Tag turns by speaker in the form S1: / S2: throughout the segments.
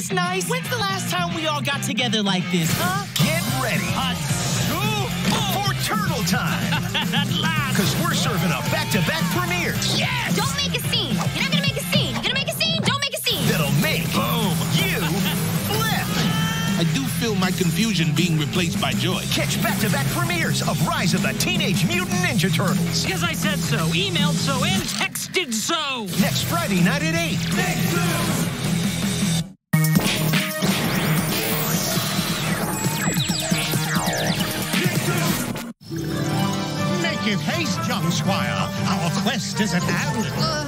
S1: this nice? When's the last time we all got together like this, huh?
S2: Get ready for Turtle Time. Because we're serving up back-to-back premieres.
S1: Yes!
S3: Don't make a scene. You're not gonna make a scene. You're gonna make a scene. Don't make a scene.
S2: That'll make
S4: Boom.
S2: you flip.
S4: I do feel my confusion being replaced by joy.
S2: Catch back-to-back premieres of Rise of the Teenage Mutant Ninja Turtles.
S1: Because I said so, emailed so, and texted so.
S2: Next Friday night at 8.
S5: Make haste, squire. Our quest is at hand.
S3: Uh,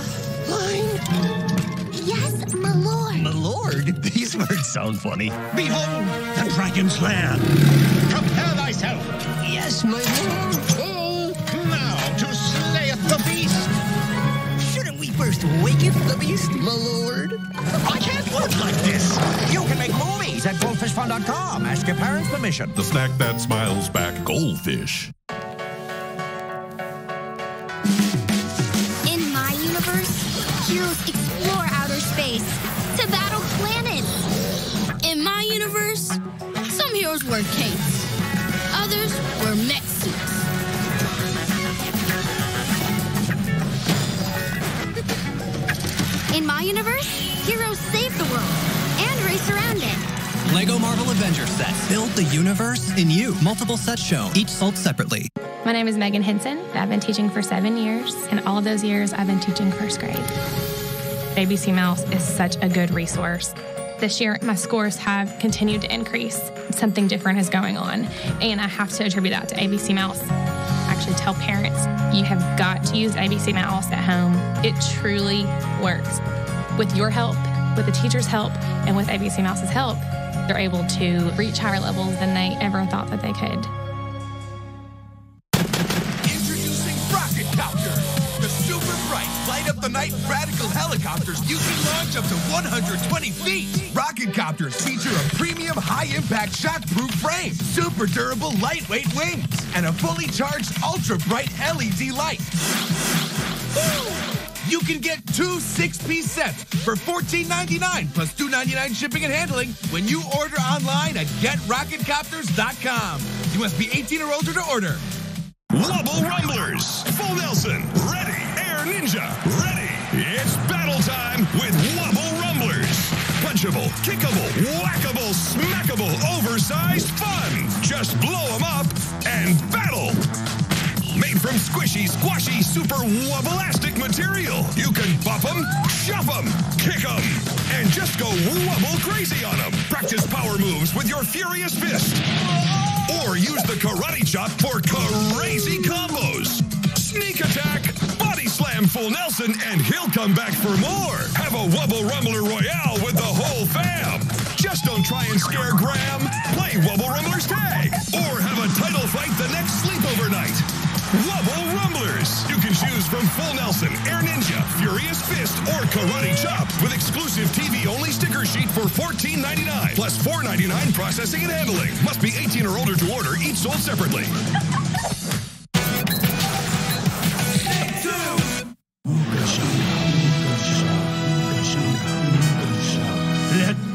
S3: yes, my lord.
S2: My lord, these words sound funny.
S5: Behold the dragon's lair. Prepare thyself.
S2: Yes, my lord.
S5: Now to slayeth the beast.
S2: Shouldn't we first waketh the beast, my lord? I can't live like this.
S6: You can make movies at goldfishfun.com. Ask your parents' permission.
S7: The snack that smiles back goldfish.
S3: Some heroes wear capes, others wear mech suits. In my universe, heroes save the world and race around it.
S8: Lego Marvel Avengers sets. Build the universe in you. Multiple sets show, each sold separately.
S9: My name is Megan Henson. I've been teaching for seven years, and all of those years I've been teaching first grade. ABC Mouse is such a good resource. This year, my scores have continued to increase. Something different is going on, and I have to attribute that to ABC Mouse. I actually tell parents, you have got to use ABC Mouse at home. It truly works. With your help, with the teacher's help, and with ABC Mouse's help, they're able to reach higher levels than they ever thought that they could.
S10: Helicopters you can launch up to 120 feet. Rocket Copters feature a premium high impact shock-proof frame, super durable lightweight wings, and a fully charged ultra bright LED light. You can get two six-piece sets for $14.99 plus $2.99 shipping and handling when you order online at GetRocketCopters.com. You must be 18 or older to order.
S7: Wubble Rumblers. Full Nelson. Ready. Air Ninja. Ready. Punchable, kickable, whackable, smackable, oversized fun. Just blow them up and battle. Made from squishy, squashy, super wubbelastic material. You can buff them, shove them, kick them, and just go wobble crazy on them. Practice power moves with your furious fist. Or use the karate chop for crazy combos. Full Nelson, and he'll come back for more. Have a Wubble Rumbler Royale with the whole fam. Just don't try and scare Graham. Play Wubble Rumblers Tag. Or have a title fight the next sleepover night. Wubble Rumblers. You can choose from Full Nelson, Air Ninja, Furious Fist, or Karate Chop with exclusive TV-only sticker sheet for $14.99 plus $4.99 processing and handling. Must be 18 or older to order, each sold separately.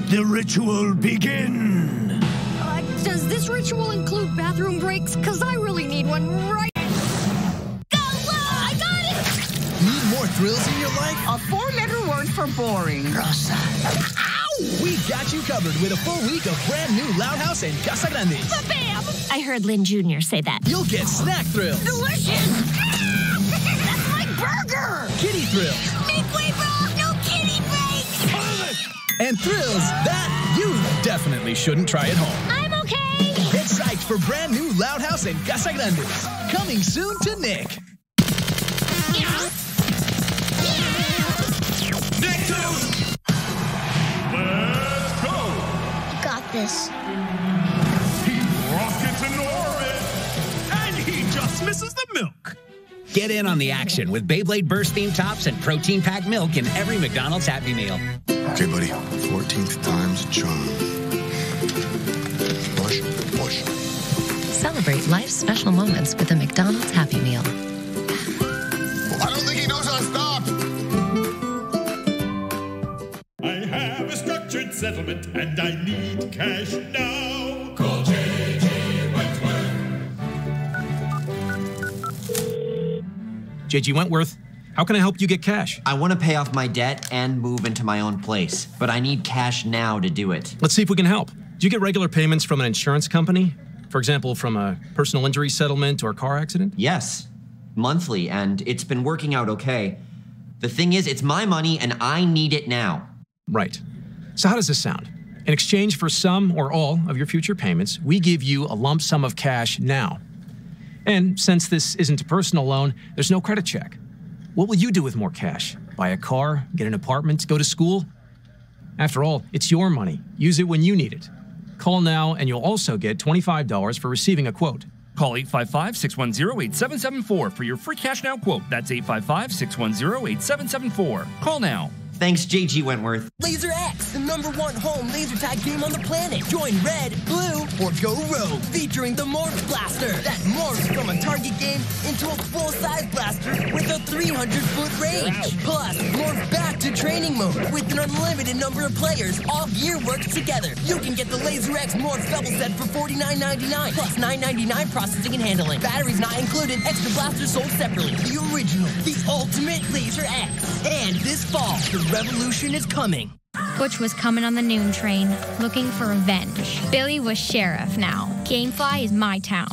S5: Let the ritual begin.
S3: Uh, does this ritual include bathroom breaks? Because I really need one right. Go, got it!
S10: Need more thrills in your life?
S11: A four-letter word for boring. Rosa. Ow!
S6: We got you covered with a full week of brand new Loud House and Casagrande.
S3: Bam!
S12: I heard Lynn Jr. say that.
S6: You'll get snack thrills,
S3: Delicious! That's my burger!
S6: kitty thrills,
S3: Make way
S6: and thrills that you definitely shouldn't try at home.
S3: I'm okay!
S6: Get psyched for brand new Loud House and Casagrandes. Coming soon to Nick.
S7: Let's go.
S3: Got this.
S7: He rockets in orbit.
S5: And he just misses the milk.
S6: Get in on the action with Beyblade Burst Theme Tops and protein packed milk in every McDonald's Happy Meal.
S13: Okay, buddy. 14th time's a charm. Push, push.
S12: Celebrate life's special moments with a McDonald's Happy Meal.
S13: I don't think he knows how to stop.
S7: I have a structured
S14: settlement and I need cash now. Call JG Wentworth.
S15: JG Wentworth, how can I help you get cash?
S16: I want to pay off my debt and move into my own place, but I need cash now to do it.
S15: Let's see if we can help. Do you get regular payments from an insurance company? For example, from a personal injury settlement or car accident?
S16: Yes, monthly, and it's been working out okay. The thing is, it's my money and I need it now.
S15: Right. So, how does this sound? In exchange for some or all of your future payments, we give you a lump sum of cash now. And since this isn't a personal loan, there's no credit check. What will you do with more cash? Buy a car, get an apartment, go to school? After all, it's your money. Use it when you need it. Call now and you'll also get $25 for receiving a quote.
S17: Call 855 610 8774 for your free cash now quote. That's 855 610 8774. Call now.
S16: Thanks, JG Wentworth.
S18: Laser X, the number one home laser tag game on the planet. Join Red, Blue, or Go Rogue, featuring the Morph Blaster that morphs from a target game into a full-size blaster with a 300-foot range. Plus, morph back to training mode with an unlimited number of players. All gear works together. You can get the Laser X Morph double set for $49.99 plus $9.99 processing and handling. Batteries not included. Extra blasters sold separately. The original, the ultimate Laser X. And this fall, the revolution is coming.
S19: Butch was coming on the noon train, looking for revenge. Billy was sheriff now. Gamefly is my town.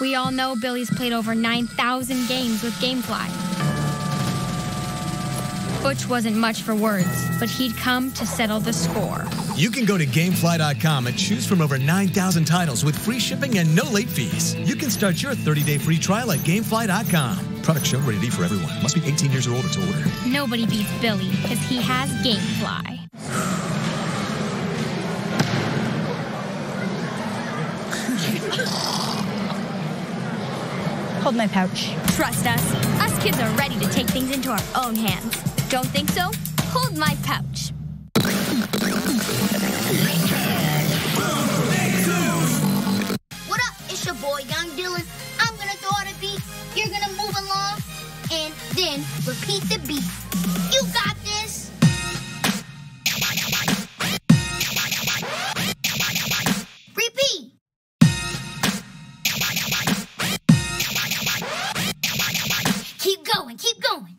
S19: We all know Billy's played over 9,000 games with Gamefly. Butch wasn't much for words, but he'd come to settle the score.
S20: You can go to Gamefly.com and choose from over 9,000 titles with free shipping and no late fees. You can start your 30-day free trial at Gamefly.com. Product show ready for everyone. Must be 18 years or older to order.
S19: Nobody beats Billy because he has Gamefly.
S21: Hold my pouch.
S19: Trust us. Us kids are ready to take things into our own hands. Don't think so? Hold my pouch.
S3: What up? It's your boy, Young Dylan. I'm gonna throw out a beat. You're gonna move along and then repeat the beat. You got this. Repeat. Keep going, keep going.